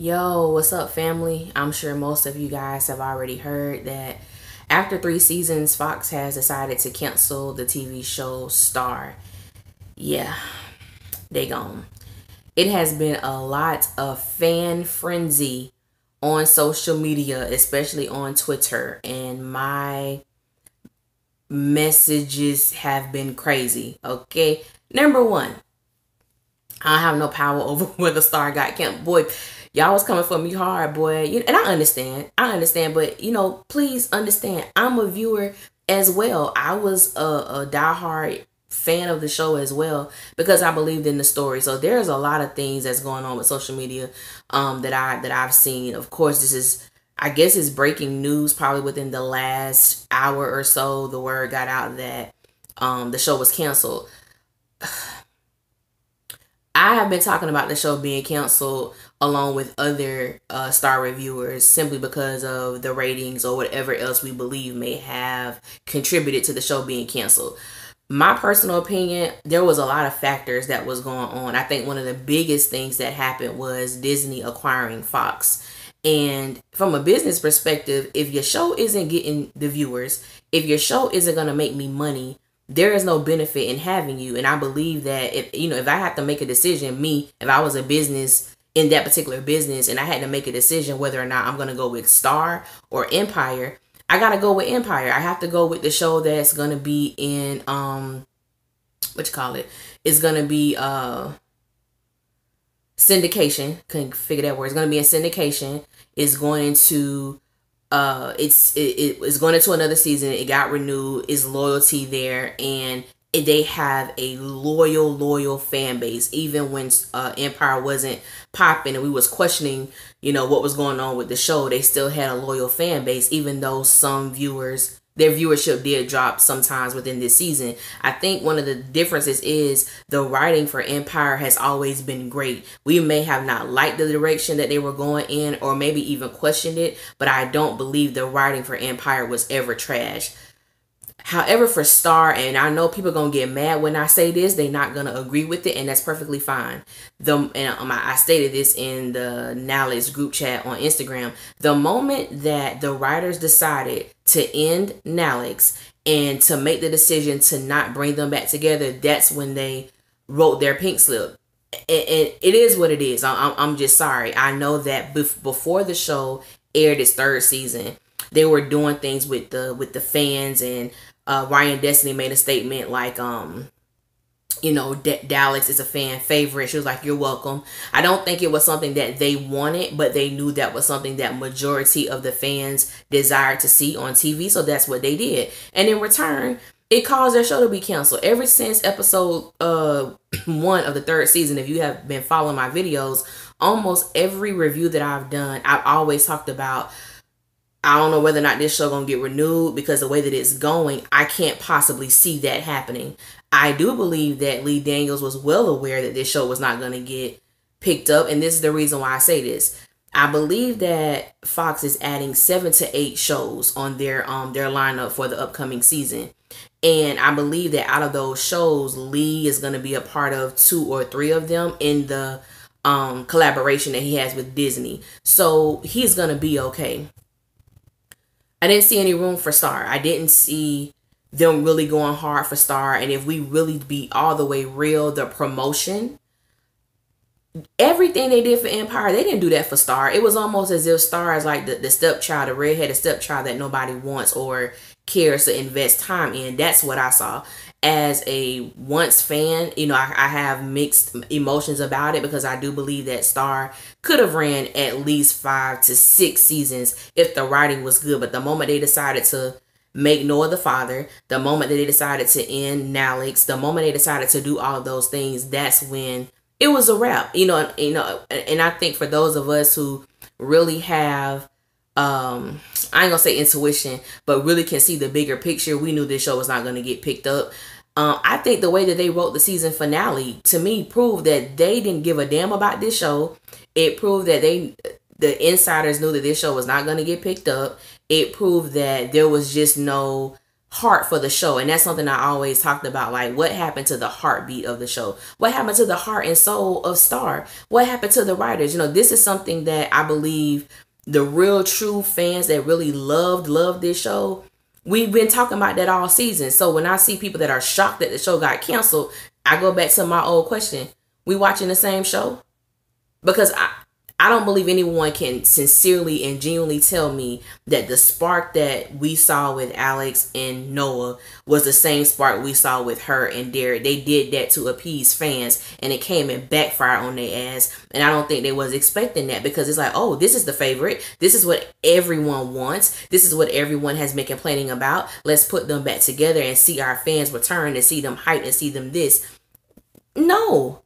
Yo, what's up, family? I'm sure most of you guys have already heard that after three seasons, Fox has decided to cancel the TV show Star. Yeah, they gone. It has been a lot of fan frenzy on social media, especially on Twitter, and my messages have been crazy. Okay, number one, I have no power over whether Star got canceled. Boy, y'all was coming for me hard, boy. You, And I understand. I understand, but you know, please understand. I'm a viewer as well. I was a, a diehard fan of the show as well because I believed in the story. So there's a lot of things that's going on with social media um that I that I've seen. Of course, this is I guess it's breaking news probably within the last hour or so the word got out that um the show was canceled. I have been talking about the show being canceled along with other uh, star reviewers simply because of the ratings or whatever else we believe may have contributed to the show being canceled. My personal opinion, there was a lot of factors that was going on. I think one of the biggest things that happened was Disney acquiring Fox. And from a business perspective, if your show isn't getting the viewers, if your show isn't going to make me money, there is no benefit in having you. And I believe that if, you know, if I have to make a decision, me, if I was a business in that particular business and I had to make a decision whether or not I'm going to go with Star or Empire, I got to go with Empire. I have to go with the show that's going to be in, um, what you call it? It's going to be, uh, syndication. Couldn't figure that word. It's going to be in syndication. It's going to uh it's it, it is going into another season it got renewed is loyalty there and they have a loyal loyal fan base even when uh empire wasn't popping and we was questioning you know what was going on with the show they still had a loyal fan base even though some viewers their viewership did drop sometimes within this season. I think one of the differences is the writing for Empire has always been great. We may have not liked the direction that they were going in or maybe even questioned it, but I don't believe the writing for Empire was ever trash. However, for Star, and I know people gonna get mad when I say this, they're not gonna agree with it, and that's perfectly fine. The and um, I stated this in the Knowledge group chat on Instagram. The moment that the writers decided to end Nalex and to make the decision to not bring them back together, that's when they wrote their pink slip. And it is what it is. I'm just sorry. I know that before the show aired its third season, they were doing things with the with the fans and uh, Ryan Destiny made a statement like, um, you know, D- Dallas is a fan favorite. She was like, "You're welcome." I don't think it was something that they wanted, but they knew that was something that majority of the fans desired to see on TV, so that's what they did. And in return, it caused their show to be canceled. Ever since episode uh one of the third season, if you have been following my videos, almost every review that I've done, I've always talked about I don't know whether or not this show gonna get renewed because the way that it's going, I can't possibly see that happening. I do believe that Lee Daniels was well aware that this show was not gonna get picked up, and this is the reason why I say this. I believe that Fox is adding seven to eight shows on their um their lineup for the upcoming season. And I believe that out of those shows, Lee is gonna be a part of two or three of them in the um collaboration that he has with Disney. So he's gonna be okay. I didn't see any room for Star. I didn't see them really going hard for Star. And if we really be all the way real, the promotion, everything they did for Empire, they didn't do that for Star. It was almost as if Star is like the, the stepchild, the redheaded stepchild that nobody wants or cares to invest time in. That's what I saw as a once fan, you know, I, I, have mixed emotions about it because I do believe that Star could have ran at least five to six seasons if the writing was good. But the moment they decided to make Noah the father, the moment that they decided to end Nalex, the moment they decided to do all of those things, that's when it was a wrap. You know, you know, and I think for those of us who really have um I ain't gonna say intuition, but really can see the bigger picture. We knew this show was not gonna get picked up. Um, I think the way that they wrote the season finale to me proved that they didn't give a damn about this show. It proved that they the insiders knew that this show was not gonna get picked up. It proved that there was just no heart for the show. And that's something I always talked about. Like, what happened to the heartbeat of the show? What happened to the heart and soul of Star? What happened to the writers? You know, this is something that I believe the real true fans that really loved, loved this show. We've been talking about that all season. So when I see people that are shocked that the show got canceled, I go back to my old question. We watching the same show? Because I, I don't believe anyone can sincerely and genuinely tell me that the spark that we saw with Alex and Noah was the same spark we saw with her and Derek. They did that to appease fans and it came and backfired on their ass. And I don't think they was expecting that because it's like, oh, this is the favorite. This is what everyone wants. This is what everyone has been complaining about. Let's put them back together and see our fans return and see them hype and see them this. No,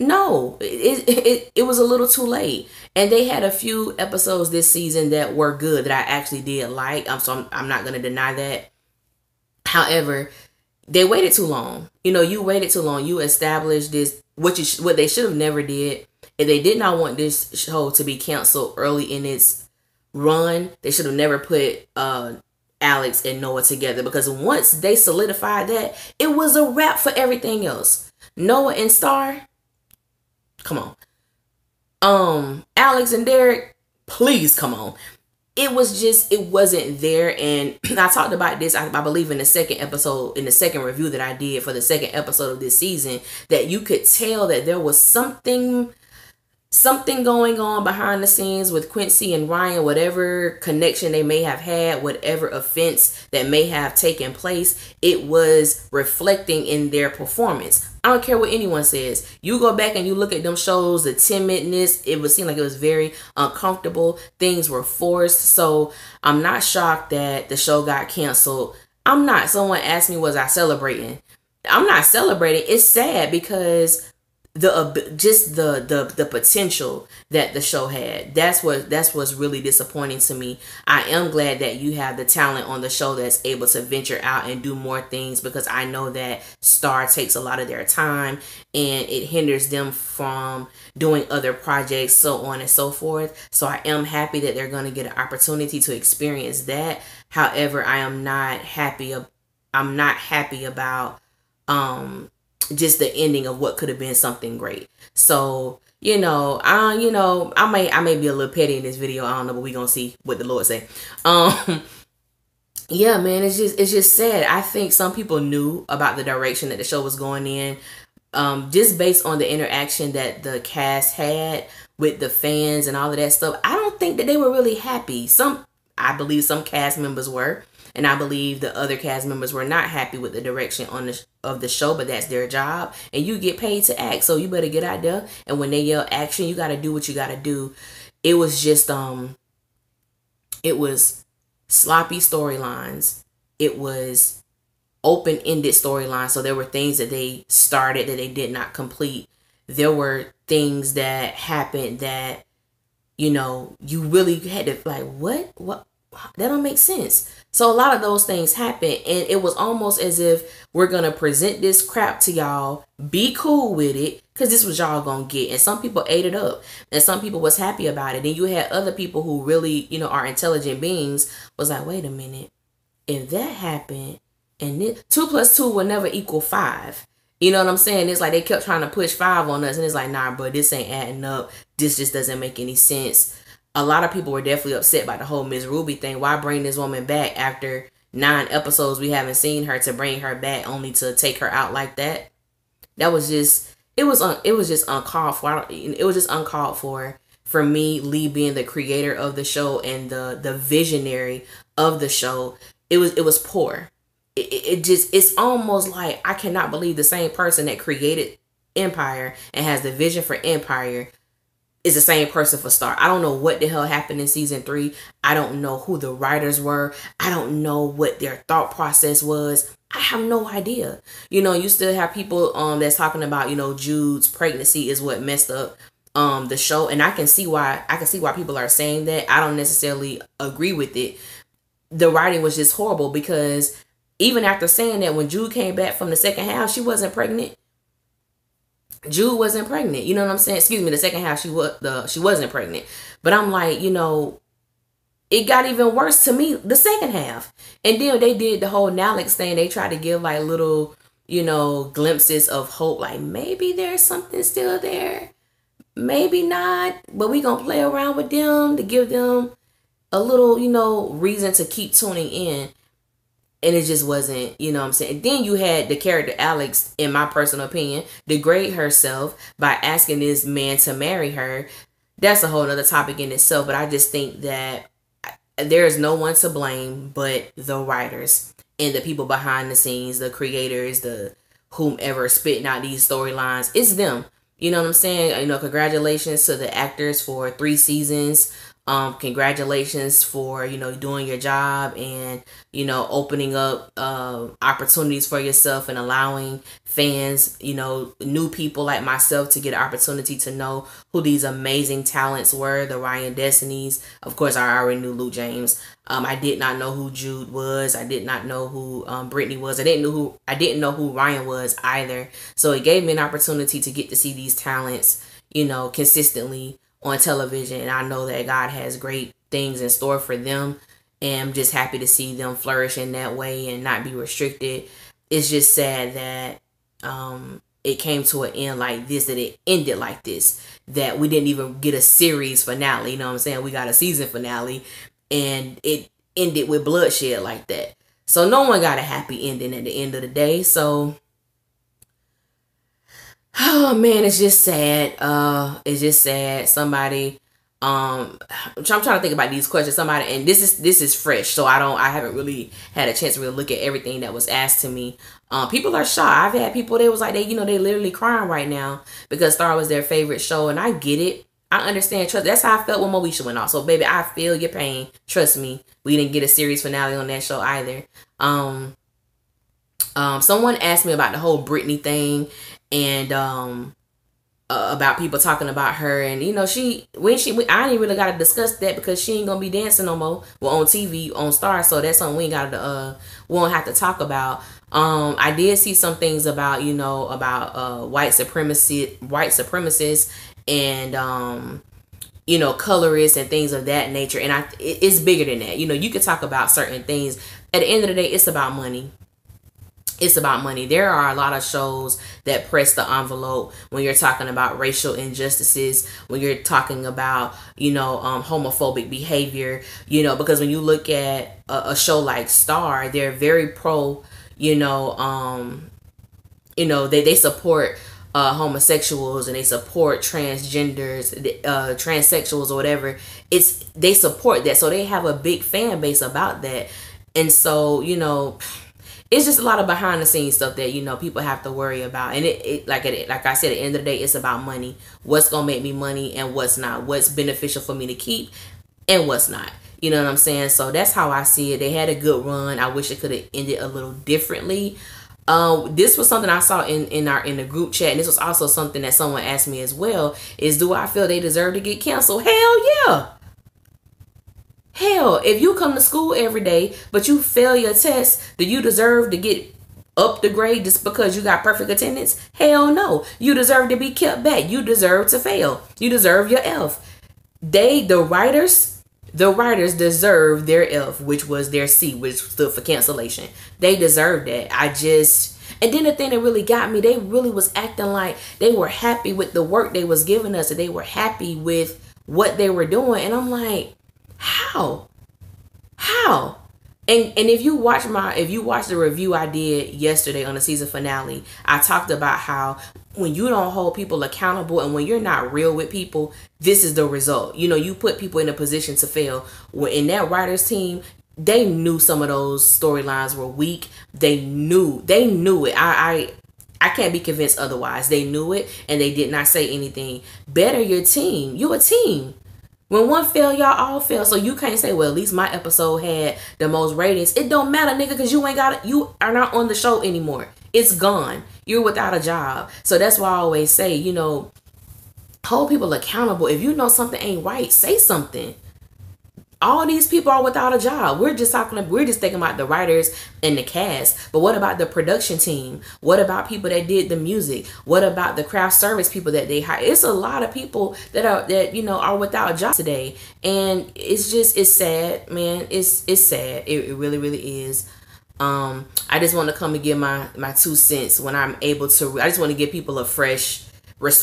no, it, it, it was a little too late. And they had a few episodes this season that were good that I actually did like. Um, so I'm, so I'm not going to deny that. However, they waited too long. You know, you waited too long. You established this, what you what they should have never did. If they did not want this show to be canceled early in its run, they should have never put uh Alex and Noah together because once they solidified that, it was a wrap for everything else. Noah and Star, Come on. Um, Alex and Derek, please come on. It was just, it wasn't there. And I talked about this, I, I, believe, in the second episode, in the second review that I did for the second episode of this season, that you could tell that there was something something going on behind the scenes with Quincy and Ryan, whatever connection they may have had, whatever offense that may have taken place, it was reflecting in their performance. I don't care what anyone says. You go back and you look at them shows, the timidness, it would seem like it was very uncomfortable. Things were forced. So I'm not shocked that the show got canceled. I'm not. Someone asked me, was I celebrating? I'm not celebrating. It's sad because the just the the the potential that the show had. That's what that's what's really disappointing to me. I am glad that you have the talent on the show that's able to venture out and do more things because i know that star takes a lot of their time and it hinders them from doing other projects so on and so forth. So i am happy that they're going to get an opportunity to experience that. However i am not happy i'm not happy about um just the ending of what could have been something great. So, you know, I you know, I may I may be a little petty in this video. I don't know, but we're gonna see what the Lord say. Um yeah, man, it's just it's just sad. I think some people knew about the direction that the show was going in. Um, just based on the interaction that the cast had with the fans and all of that stuff, I don't think that they were really happy. Some I believe some cast members were. And I believe the other cast members were not happy with the direction on the of the show, but that's their job. And you get paid to act, so you better get out there. And when they yell action, you gotta do what you gotta do. It was just um it was sloppy storylines. It was open-ended storylines. So there were things that they started that they did not complete. There were things that happened that you know you really had to like what what that don't make sense. So a lot of those things happen and it was almost as if we're to present this crap to y'all, be cool with it cuz this was y'all to get. And some people ate it up and some people was happy about it. And you had other people who really, you know, are intelligent beings was like, "Wait a minute. If that happened and this, 2 plus 2 will never equal 5." You know what I'm saying? It's like they kept trying to push 5 on us and it's like, "Nah, bro, this ain't adding up. This just doesn't make any sense." A lot of people were definitely upset by the whole Miss Ruby thing. Why bring this woman back after nine episodes we haven't seen her to bring her back only to take her out like that? That was just it was un, it was just uncalled for. It was just uncalled for for me, Lee being the creator of the show and the the visionary of the show. It was it was poor. It, it just it's almost like I cannot believe the same person that created Empire and has the vision for Empire is the same person for Star. I don't know what the hell happened in season three. I don't know who the writers were. I don't know what their thought process was. I have no idea. You know, you still have people um that's talking about, you know, Jude's pregnancy is what messed up um the show. And I can see why I can see why people are saying that. I don't necessarily agree with it. The writing was just horrible because even after saying that when Jude came back from the second half, she wasn't pregnant. Jude wasn't pregnant. You know what I'm saying? Excuse me, the second half she was the she wasn't pregnant. But I'm like, you know, it got even worse to me the second half. And then they did the whole Nalex thing. They tried to give like little, you know, glimpses of hope. Like maybe there's something still there. Maybe not. But we gonna play around with them to give them a little, you know, reason to keep tuning in. And it just wasn't, you know what I'm saying? And then you had the character Alex, in my personal opinion, degrade herself by asking this man to marry her. That's a whole other topic in itself. But I just think that there is no one to blame but the writers and the people behind the scenes, the creators, the whomever spitting out these storylines. It's them. You know what I'm saying? You know, congratulations to the actors for three seasons um, congratulations for you know doing your job and you know opening up uh, opportunities for yourself and allowing fans you know new people like myself to get an opportunity to know who these amazing talents were the ryan destinies. Of course i already knew Luke James. Um, i did not know who jude was. I did not know who um, brittany was. I didn't know who i didn't know who ryan was either. So it gave me an opportunity to get to see these talents you know consistently on television. And I know that God has great things in store for them. And I'm just happy to see them flourish in that way and not be restricted. It's just sad that um, it came to an end like this, that it ended like this, that we didn't even get a series finale. You know what I'm saying? We got a season finale and it ended with bloodshed like that. So no one got a happy ending at the end of the day. So oh man, it's just sad. Uh, it's just sad. Somebody, um, I'm trying to think about these questions. Somebody, and this is this is fresh, so I don't, I haven't really had a chance to really look at everything that was asked to me. Um, people are shocked. I've had people they was like they, you know, they literally crying right now because Star was their favorite show, and I get it. I understand. Trust. That's how I felt when Moesha went off. So, baby, I feel your pain. Trust me. We didn't get a series finale on that show either. Um, um, someone asked me about the whole Britney thing, and um uh, about people talking about her. And you know she when she I ain't really gotta discuss that because she ain't gonna be dancing no more. Well on TV on Star so that's something we ain't gotta uh we won't have to talk about. Um I did see some things about you know about uh white supremacy white supremacists and um you know colorists and things of that nature. And I it's bigger than that. You know you could talk about certain things. At the end of the day it's about money it's about money. There are a lot of shows that press the envelope when you're talking about racial injustices, when you're talking about, you know, um, homophobic behavior, you know, because when you look at a, a show like Star, they're very pro, you know, um, you know, they, they support uh, homosexuals and they support transgenders, uh, transsexuals or whatever. It's they support that, so they have a big fan base about that, and so you know it's just a lot of behind the scenes stuff that you know people have to worry about. And it, it like it like i said at the end of the day it's about money. What's gonna make me money and what's not? What's beneficial for me to keep and what's not? You know what i'm saying? So that's how i see it. They had a good run. I wish it could have ended a little differently. Um, this was something I saw in, in our in the group chat, and this was also something that someone asked me as well. Is do I feel they deserve to get canceled? Hell yeah! Hell, if you come to school every day, but you fail your test, do you deserve to get up the grade just because you got perfect attendance? Hell no. You deserve to be kept back. You deserve to fail. You deserve your F. They, the writers, the writers deserve their F, which was their C, which stood for cancellation. They deserve that. I just and then the thing that really got me, they really was acting like they were happy with the work they was giving us and they were happy with what they were doing. And I'm like, how? How? And and if you watch my if you watch the review I did yesterday on the season finale, I talked about how when you don't hold people accountable and when you're not real with people, this is the result. You know, you put people in a position to fail. In that writers team, they knew some of those storylines were weak. They knew they knew it. I, I I can't be convinced otherwise. They knew it and they did not say anything. Better your team. You're a team. When one fail, y'all all fail. So you can't say, well, at least my episode had the most ratings. It don't matter, nigga, because you ain't got it. You are not on the show anymore. It's gone. You're without a job. So that's why I always say, you know, hold people accountable. If you know something ain't right, say something. All these people are without a job. We're just talking we're just thinking about the writers and the cast. But what about the production team? What about people that did the music? What about the craft service people that they hire? It's a lot of people that are that you know are without a job today. And it's just it's sad, man. It's it's sad. It, it really really is. Um I just want to come and give my my two cents when I'm able to I just want to give people a fresh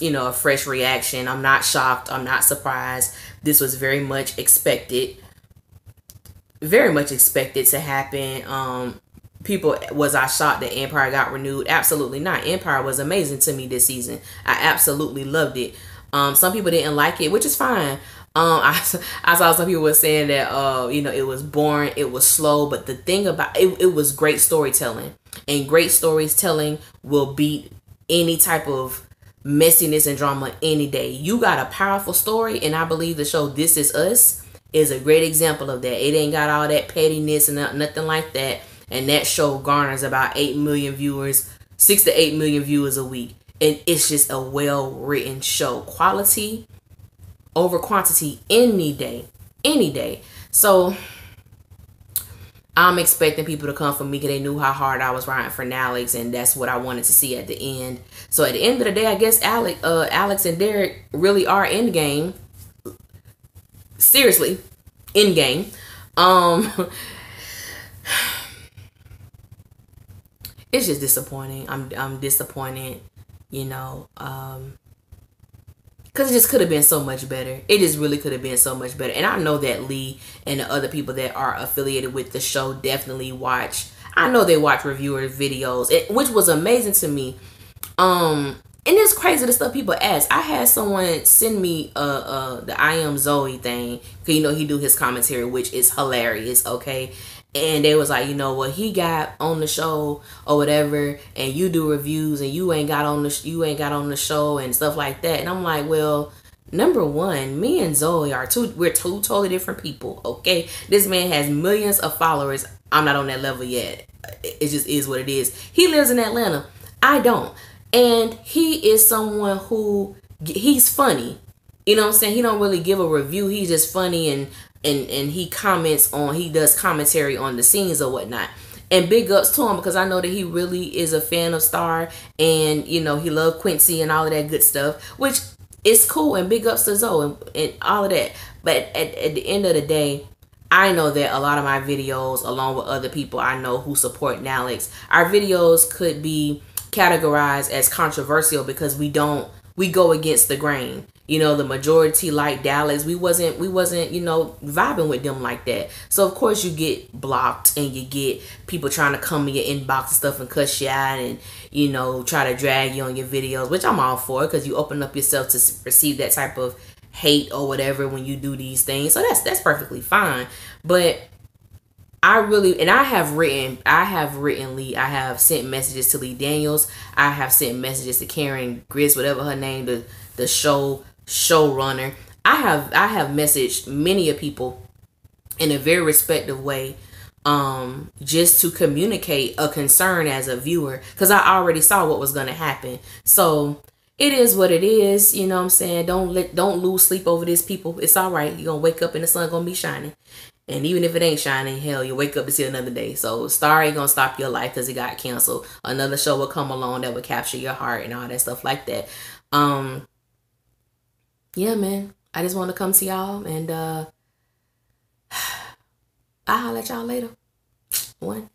you know, a fresh reaction. I'm not shocked. I'm not surprised. This was very much expected. Very much expected to happen. Um, people, was I shocked that Empire got renewed? Absolutely not. Empire was amazing to me this season. I absolutely loved it. Um, some people didn't like it, which is fine. Um, I, I saw some people were saying that, uh, you know, it was boring, it was slow, but the thing about it, it was great storytelling, and great storytelling will beat any type of messiness and drama any day. You got a powerful story, and I believe the show This Is Us is a great example of that. It ain't got all that pettiness and nothing like that. And that show garners about 8 million viewers, 6 to 8 million viewers a week. And it's just a well written show. Quality over quantity any day. Any day. So I'm expecting people to come for me because they knew how hard I was riding for Alex, and that's what I wanted to see at the end. So at the end of the day, I guess Alex, uh, Alex and Derek really are in game. Seriously, in game. Um, it's just disappointing. I'm I'm disappointed. You know, um, because it just could have been so much better. It just really could have been so much better. And I know that Lee and the other people that are affiliated with the show definitely watch. I know they watch reviewer videos, which was amazing to me. Um, and it's crazy the stuff people ask. I had someone send me uh uh the I am Zoe thing because you know he do his commentary, which is hilarious. Okay, and they was like, you know what, he got on the show or whatever, and you do reviews and you ain't got on the you ain't got on the show and stuff like that. And I'm like, well, number one, me and Zoe are two we're two totally different people. Okay, this man has millions of followers. I'm not on that level yet. It just is what it is. He lives in Atlanta. I don't, and he is someone who he's funny. You know what I'm saying? He don't really give a review. He's just funny and and and he comments on he does commentary on the scenes or whatnot and big ups to him because I know that he really is a fan of Star and you know he loved Quincy and all of that good stuff, which is cool and big ups to Zoe and, and all of that. But at, at the end of the day, I know that a lot of my videos, along with other people I know who support Nalex, our videos could be categorized as controversial because we don't we go against the grain you know the majority like dallas. We wasn't we wasn't you know vibing with them like that. So of course you get blocked and you get people trying to come in your inbox and stuff and cuss you out and you know try to drag you on your videos which i'm all for because you open up yourself to receive that type of hate or whatever when you do these things. So that's that's perfectly fine. But I really and I have written I have written Lee I have sent messages to Lee Daniels. I have sent messages to Karen Grizz whatever her name the the show showrunner. I have I have messaged many of people in a very respectful way um just to communicate a concern as a viewer because I already saw what was gonna happen. So it is what it is, you know what I'm saying? Don't let don't lose sleep over this people. It's all right. You're gonna wake up and the sun gonna be shining. And even if it ain't shining, hell, you wake up and see another day. So Star ain't gonna stop your life because it got canceled. Another show will come along that will capture your heart and all that stuff like that. Um, yeah, man. I just want to come to y'all and uh I'll holler at y'all later. One.